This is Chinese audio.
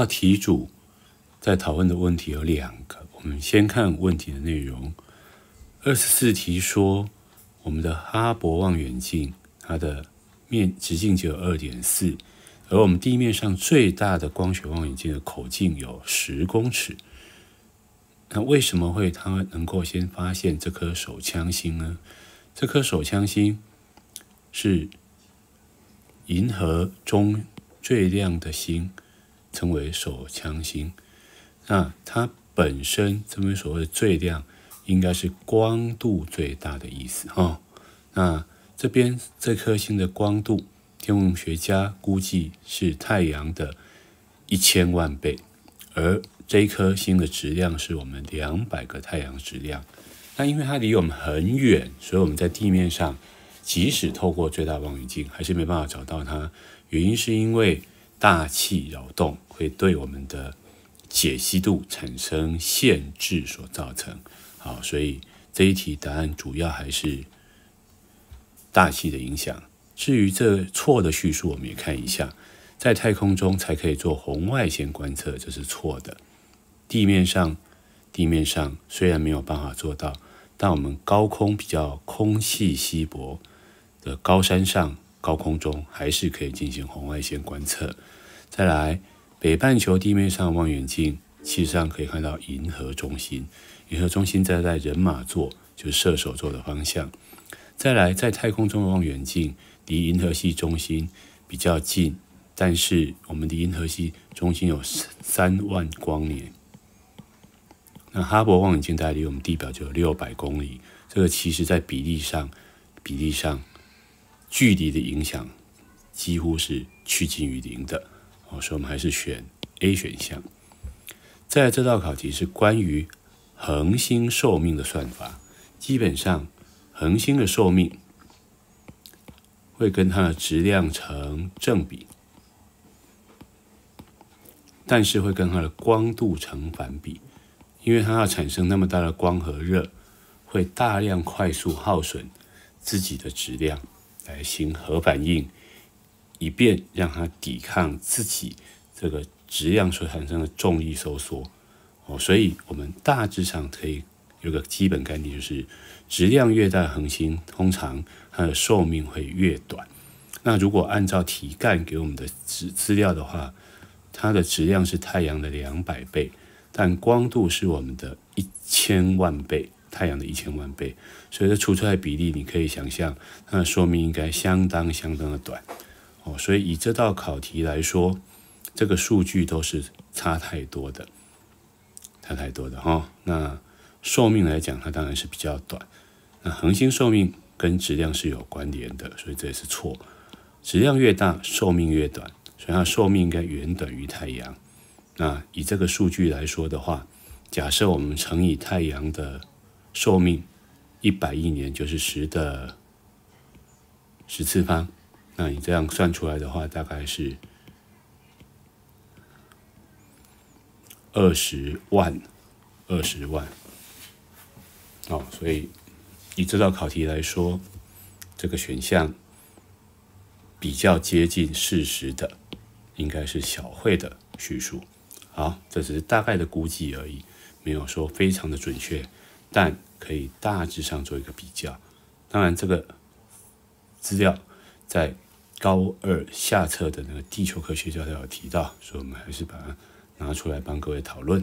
到题主在讨论的问题有两个，我们先看问题的内容。二十四题说，我们的哈勃望远镜它的面直径只有二点四，而我们地面上最大的光学望远镜的口径有十公尺。那为什么会它能够先发现这颗手枪星呢？这颗手枪星是银河中最亮的星，称为手枪星。那它本身这边所谓的最亮。应该是光度最大的意思哈。那这边这颗星的光度，天文学家估计是太阳的一千万倍，而这一颗星的质量是我们两百个太阳质量。那因为它离我们很远，所以我们在地面上，即使透过最大望远镜，还是没办法找到它。原因是因为大气扰动会对我们的解析度产生限制所造成。好，所以这一题答案主要还是大气的影响。至于这错的叙述，我们也看一下，在太空中才可以做红外线观测，这是错的。地面上，地面上虽然没有办法做到，但我们高空比较空气稀薄的高山上、高空中，还是可以进行红外线观测。再来，北半球地面上望远镜，其实上可以看到银河中心。银河中心在在人马座，就是射手座的方向。再来，在太空中的望远镜离银河系中心比较近，但是我们离银河系中心有三万光年。那哈勃望远镜大概离我们地表就有六百公里，这个其实在比例上，比例上距离的影响几乎是趋近于零的。哦，所以我们还是选 A 选项。在，这道考题是关于。恒星寿命的算法，基本上恒星的寿命会跟它的质量成正比，但是会跟它的光度成反比，因为它要产生那么大的光和热，会大量快速耗损自己的质量来行核反应，以便让它抵抗自己这个质量所产生的重力收缩。哦，所以我们大致上可以有个基本概念，就是质量越大的恒星，通常它的寿命会越短。那如果按照题干给我们的资资料的话，它的质量是太阳的两百倍，但光度是我们的一千万倍，太阳的一千万倍。所以这除出来比例，你可以想象它的寿命应该相当相当的短。哦，所以以这道考题来说，这个数据都是差太多的。差太多的哈，那寿命来讲，它当然是比较短。那恒星寿命跟质量是有关联的，所以这也是错。质量越大，寿命越短，所以它寿命应该远短于太阳。那以这个数据来说的话，假设我们乘以太阳的寿命一百亿年，就是十的十次方，那你这样算出来的话，大概是。二十万，二十万，哦，所以以这道考题来说，这个选项比较接近事实的，应该是小慧的叙述。好，这只是大概的估计而已，没有说非常的准确，但可以大致上做一个比较。当然，这个资料在高二下册的那个地球科学教材有提到，所以我们还是把它。拿出来帮各位讨论。